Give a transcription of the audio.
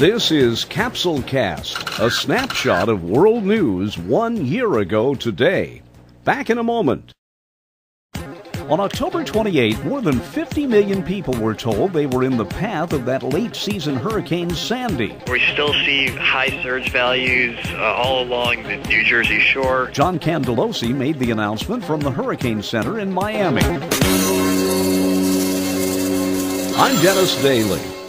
This is Capsule Cast, a snapshot of world news one year ago today. Back in a moment. On October 28, more than 50 million people were told they were in the path of that late season Hurricane Sandy. We still see high surge values uh, all along the New Jersey shore. John Cangialosi made the announcement from the Hurricane Center in Miami. I'm Dennis Daily.